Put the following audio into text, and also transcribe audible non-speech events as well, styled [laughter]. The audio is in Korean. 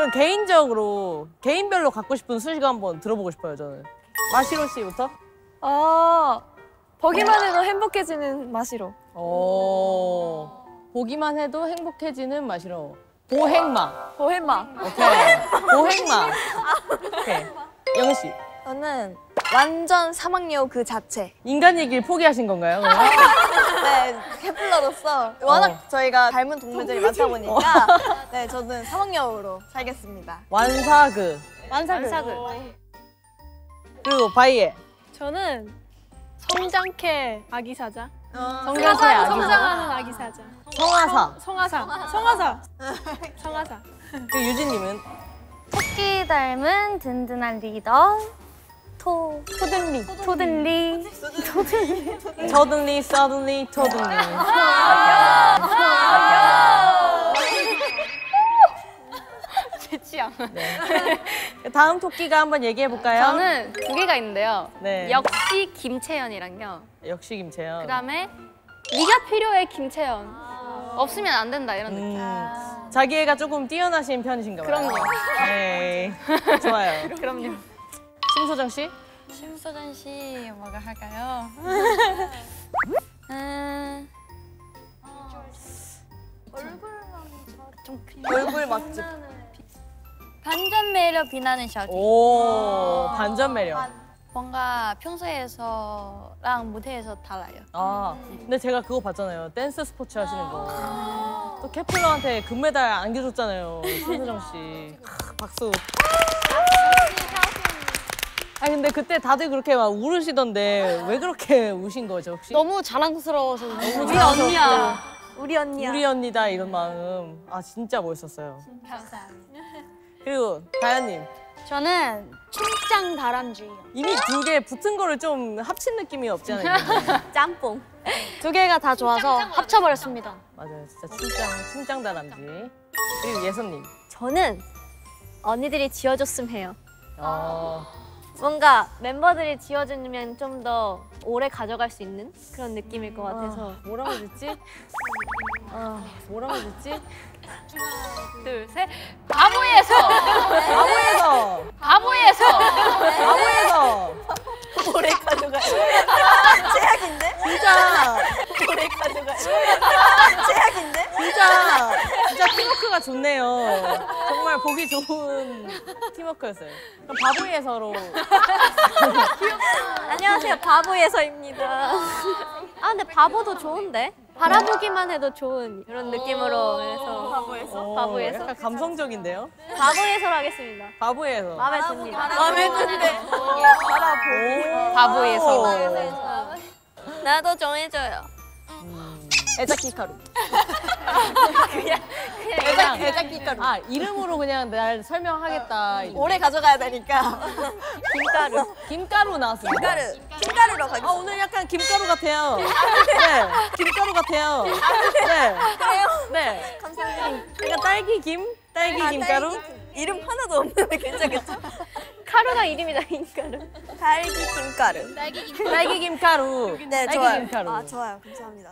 그럼 개인적으로 개인별로 갖고 싶은 수식 한번 들어보고 싶어요 저는. 마시로 씨부터. 어, 보기만 해도 행복해지는 맛이로. 오. 보기만 해도 행복해지는 마시로. 보행마. 보헤마. 오케이. 보행마. 오케이. 영희 씨. 저는 완전 사막여우 그 자체. 인간 얘기를 포기하신 건가요? [laughs] 네, 케플러로서 워낙 어. 저희가 닮은 동물들이 많다 보니까 [laughs] 네, 저는 사막여우로 살겠습니다. 완사그. 완사그. 그리고 바이에. 저는 성장케 아기 사자. 성장케 아기. 성장하는 아기 사자. 성화사. 성화사. 성화사. 성화사. [laughs] 유진님은 토끼 닮은 든든한 리더 토 토든리 토든리 서든리, 서든리, 토든리. 제 취향. 다음 토끼가 한번 얘기해 볼까요? 저는 두 개가 있는데요. 네. 역시 김채연이랑요. 역시 김채연. 그다음에 네가 필요해 김채연. 없으면 안 된다 이런 느낌. 음, 자기애가 조금 뛰어나신 편이신가 봐요. 그럼요. 네. 좋아요. [laughs] 그럼요. 심소정 씨? 심소전 씨 뭐가 할까요? [laughs] 음, 얼굴 맛집. 반전 매력 셔츠. 오, 반전 매력. 뭔가 평소에서랑 무대에서 달라요. 아, 근데 제가 그거 봤잖아요. 댄스 스포츠 하시는 거. 또 케플러한테 금메달 안겨줬잖아요. 심소정 씨. 크, 박수. 아 근데 그때 다들 그렇게 막 울으시던데 왜 그렇게 우신 거죠 혹시? 너무 자랑스러워서 너무 우리 자랑스럽고 언니야. 우리 언니야. 우리 언니다 이런 마음 아 진짜 멋있었어요. 그리고 다현님 저는 춤장 다람쥐요. 이미 두 개 붙은 거를 좀 합친 느낌이 없지 않아요? [laughs] 짬뽕. 두 개가 다 좋아서 합쳐버렸습니다. 맞아요 진짜 춤장 춤장 다람쥐 그리고 예선님 저는 언니들이 지어줬으면 해요. 어, 뭔가 멤버들이 지어주면 좀 더 오래 가져갈 수 있는 그런 느낌일 것 같아서 뭐라고 짓지? 아 뭐라고 짓지? 둘, 셋. 바보에서 바보에서 바보에서 바보에서 오래 가져가. 최악인데? 진짜 오래 가져가. 최악인데? 진짜 진짜 팀워크가 좋네요. 정말 보기 좋은 팀워크였어요. 그럼 바보예서로 안녕하세요 바보예서입니다. 아 근데 바보도 좋은데 바라보기만 해도 좋은 그런 느낌으로 해서 바보예서 어, 바보예서 약간 감성적인데요. 바보예서로 하겠습니다. 바보예서. 마음에 듭니다. 마음에 드는데. 오. 바보예서. 나도 정해줘요. 애자키 가루. 그냥 애자키 가루. 아 이름으로 그냥 날 설명하겠다. 오래 가져가야 되니까. 김가루. 김가루 나왔습니다. 김가루. 김가루로 아 가겠습니다. 오늘 약간 김가루 같아요. 네, 김가루 같아요. 네, 그래요? 네. 감사합니다. 약간 딸기 김, 딸기 아, 김가루. 딸기 이름 하나도 없는데 괜찮겠죠? 가루가 이름이다 김가루. 딸기 김가루. 딸기 김가루. 네, 딸기 좋아요. 김가루. 아, 좋아요. 감사합니다.